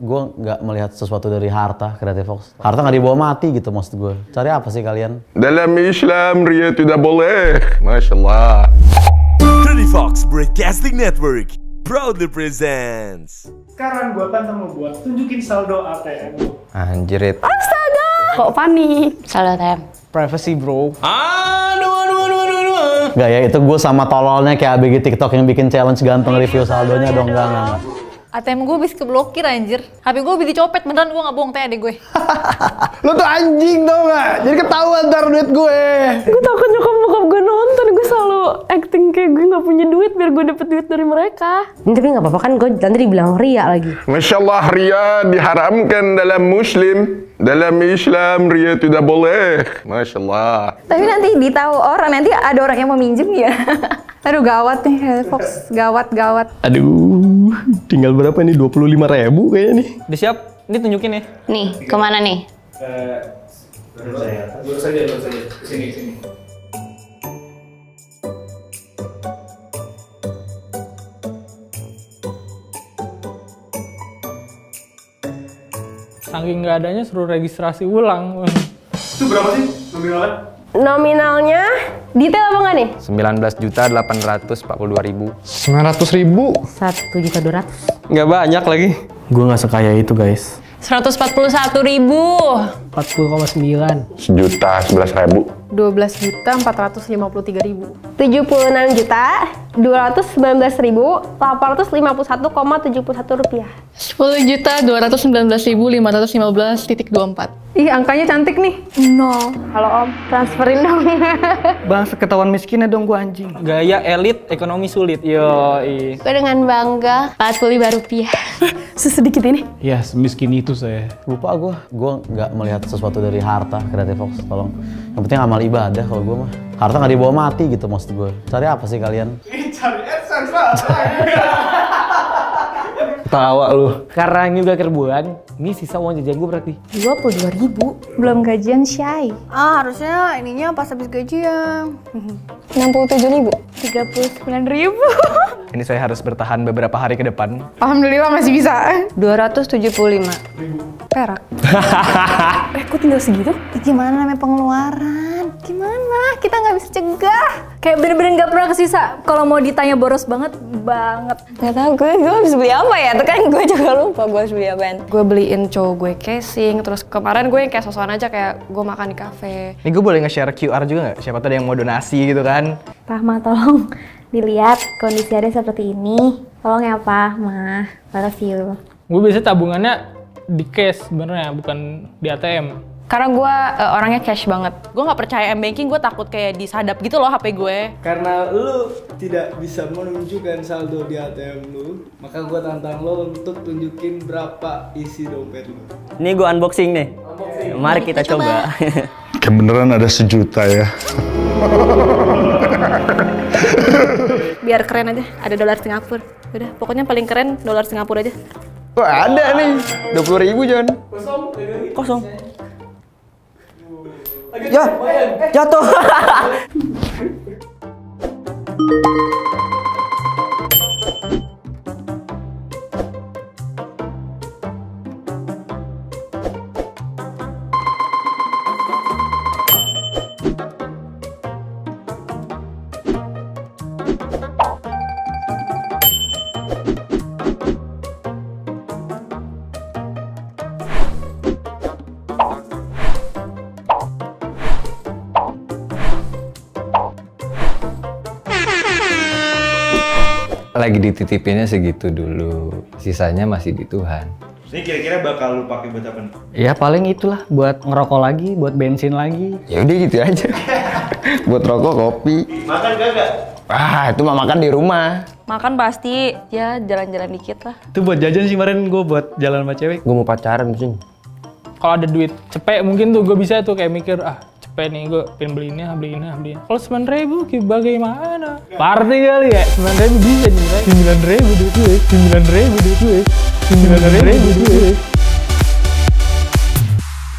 gue nggak melihat sesuatu dari harta Creative Fox. Harta nggak dibawa mati gitu maksud gue. Cari apa sih kalian? Dalam Islam ria tidak boleh. Masya Allah. Pretty Fox Broadcasting Network proudly presents. Sekarang gue akan sama buat tunjukin saldo ATM. Anjirit. Kok panik? Salah tem. Privacy bro. Gak ya itu gue sama tololnya kayak ABG TikTok yang bikin challenge gantung review saldonya dong enggak enggak. ATM gue habis keblokir anjir. HP gue habis dicopet beneran gue gak bohong tanya deh gue. Lo tuh anjing tau gak? Jadi ketahuan ntar duit gue. Gue takut nyokap bokap gue acting kayak gue gak punya duit biar gue dapet duit dari mereka. Ini tapi nggak apa-apa kan gue nanti dibilang ria lagi. Masya Allah ria diharamkan dalam Muslim. Dalam Islam ria tidak boleh. Masya Allah. Tapi nanti ditahu orang, nanti ada orang yang mau minjem ya. Aduh gawat nih Fox, gawat gawat. Aduh, tinggal berapa nih? 25 ribu kayaknya nih. Udah siap? Ini tunjukin ya. Nih, ke mana nih? Lurus aja, lurus aja. Sini, sini. Saking nggak adanya suruh registrasi ulang. Itu berapa sih nominalnya? Nominalnya detail apa nggak nih? 19 juta 842 ribu. 900 ribu. Satu juta dua ratus. Nggak banyak lagi. Gue nggak sekaya itu guys. 141 ribu. 40,9. Sejuta sebelas ribu. 12 juta 453 ribu. 76 juta 219 ribu 851,71 rupiah. 10 juta 219 ribu 515 titik 24. Ih angkanya cantik nih. Nol. Halo om, transferin dong. Bang, ketahuan miskinnya dong gue anjing. Gaya elit, ekonomi sulit. Yo, Gue dengan bangga 45 rupiah. Sesedikit ini. Ya, semiskin itu saya. Lupa gue. Gue nggak melihat sesuatu dari harta Creative Fox. Tolong. Yang penting amal ibadah kalau gue mah. Harta nggak dibawa mati gitu maksud gue. Cari apa sih kalian? Cari AdSense pak. Tawa lu. Karena ini udah akhir bulan, ini sisa uang jajan gue berarti. 22 ribu. Belum gajian Syai. Ah harusnya ininya pas habis gajian. 67 ribu. 39 ribu. Ini saya harus bertahan beberapa hari ke depan. Alhamdulillah masih bisa. 275 perak. Eh kok tinggal segitu? Gimana namanya pengeluaran? Kayak bener-bener gak pernah kesisa. Kalau mau ditanya boros banget, banget. Nggak tahu gue gue harus beli apa ya? Tuh kan gue juga lupa gue harus beli apaan. Gue beliin cowok gue casing. Terus kemarin gue yang kayak sosokan aja kayak gue makan di kafe. Ini gue boleh nge-share QR juga nggak? Siapa tuh ada yang mau donasi gitu kan? Rahma tolong dilihat kondisi ada seperti ini. Tolong ya Pak, Ma. Love you. Gue biasa tabungannya di cash sebenarnya, bukan di ATM. Karena gue eh, orangnya cash banget. Gue nggak percaya m-banking, gue takut kayak disadap gitu loh HP gue. Karena lu tidak bisa menunjukkan saldo di ATM lu, maka gue tantang lo untuk tunjukin berapa isi dompet lu. Ini gue unboxing nih. Mari kita coba. Kebenaran ada sejuta ya. Biar keren aja, ada dolar Singapura. Udah, pokoknya paling keren dolar Singapura aja. Wah ada nih. 20 ribu John. Kosong. Ya, jatuh. Lagi dititipinnya segitu dulu. Sisanya masih di Tuhan. Ini kira-kira bakal lu pakai buat apa nih? Ya paling itulah buat ngerokok lagi, buat bensin lagi. Ya udah gitu aja. Buat rokok, kopi. Makan kagak? Ah, itu mah makan di rumah. Makan pasti, ya jalan-jalan dikit lah. Itu buat jajan sih kemarin gue buat jalan sama cewek. Gue mau pacaran sih. Kalau ada duit cepet mungkin tuh gue bisa tuh kayak mikir ah cepet nih gue pengen beli ini, beli ini, beli ini. Kalau sembilan ribu bagaimana? Party kali ya? Sembilan ribu bisa nih, sembilan ribu duit gue, sembilan ribu duit gue, sembilan ribu duit gue.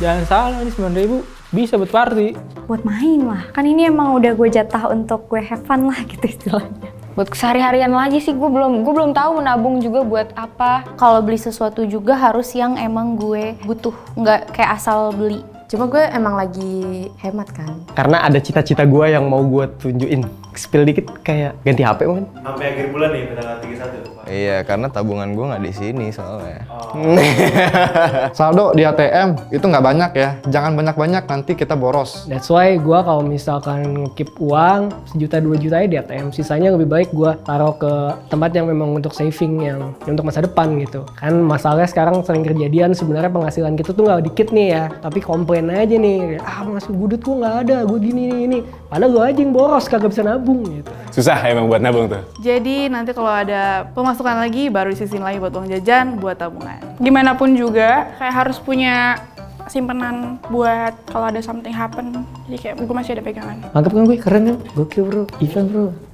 Jangan salah ini sembilan ribu bisa buat party. Buat main lah. Kan ini emang udah gue jatah untuk gue have fun lah gitu istilahnya. buat kesehari-harian lagi sih gue belum gue belum tahu menabung juga buat apa Kalau beli sesuatu juga harus yang emang gue butuh, nggak kayak asal beli. Cuma gue emang lagi hemat kan. Karena ada cita-cita gue yang mau gue tunjukin. Spill dikit kayak ganti HP mungkin. Sampai akhir bulan nih tanggal 31. Iya, karena tabungan gue nggak di sini soalnya. Saldo di ATM itu nggak banyak ya. Jangan banyak-banyak nanti kita boros. That's why gue kalau misalkan keep uang sejuta dua juta di ATM, sisanya lebih baik gue taruh ke tempat yang memang untuk saving yang untuk masa depan gitu. Kan masalahnya sekarang sering kejadian sebenarnya penghasilan kita tuh nggak dikit nih ya, tapi komplain aja nih, ah penghasilan gue duit gue nggak ada, gue gini nih ini. Padahal gue aja yang boros kagak bisa nabung gitu. Susah emang buat nabung tuh. Jadi nanti kalau ada pemasukan lagi baru disisihin lagi buat uang jajan, buat tabungan. Gimana pun juga kayak harus punya simpenan buat kalau ada something happen. Jadi kayak gue masih ada pegangan. Mantap kan gue, keren kan? Gokil bro, Ivan bro.